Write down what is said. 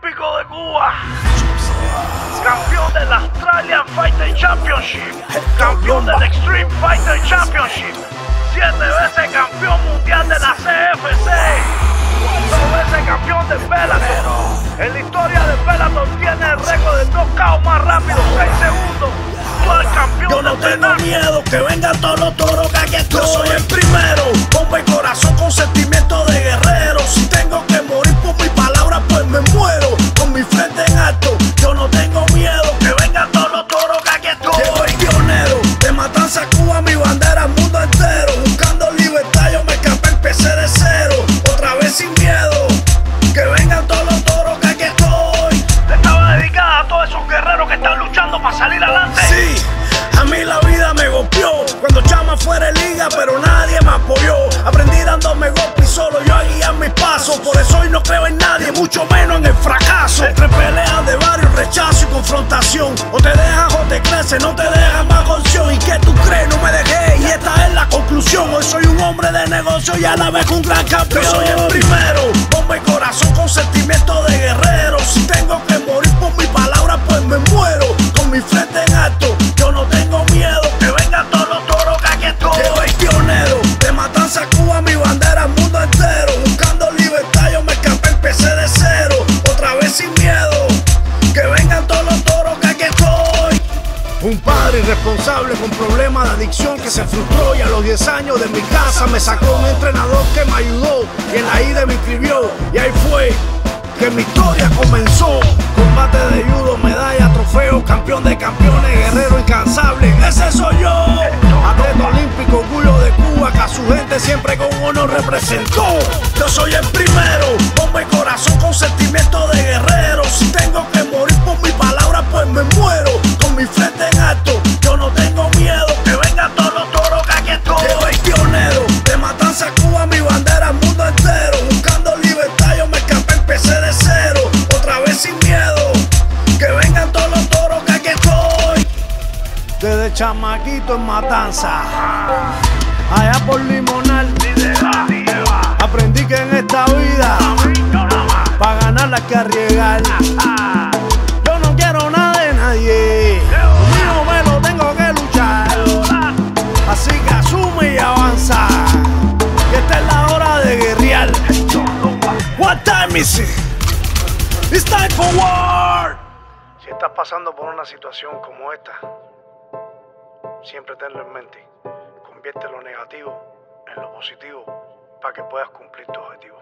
olímpico de Cuba. Campeón del Australian Fighter Championship. Campeón del Extreme Fighter Championship. Siete veces campeón mundial de la CFC. Dos veces campeón de Bellator. En la historia de Bellator tiene el récord de knockout más rápido, 6 segundos. Fue el campeón Yo no tengo penal. miedo que vengan todos los toros que aquí estoy. Yo soy el mucho menos en el fracaso. Entre peleas de varios, rechazo y confrontación. O te dejas o te creces, no te dejas más opción. ¿Y qué tú crees? No me dejé. Y esta es la conclusión. Hoy soy un hombre de negocio y a la vez un gran campeón. Yo soy el primero, bomba y corazón con sentimiento de guerrero. Si tengo que morir por mi palabra, pues me muero. Con mi frente en alto, yo no tengo miedo. Que vengan todos los toros que aquí estoy. Llego el pionero, de matanza Cuba, mi bandera Un padre irresponsable con problemas de adicción que se frustró y a los 10 años de mi casa me sacó un entrenador que me ayudó y en la ida me inscribió y ahí fue que mi historia comenzó. Combate de judo, medalla, trofeo, campeón de campeones, guerrero incansable, ese soy yo. Atleta olímpico, orgullo de Cuba, que a su gente siempre con honor representó. Yo soy el primero, hombre corazón con sentimiento de Desde chamaquito en matanza. Allá por limonal. Aprendí que en esta vida, para ganar hay que arriesgar. Yo no quiero nada de nadie. Mío me lo tengo que luchar. Así que asume y avanza. Que esta es la hora de guerrear. What time is it? It's time for war. Si estás pasando por una situación como esta, siempre tenlo en mente. Convierte lo negativo en lo positivo para que puedas cumplir tu objetivo.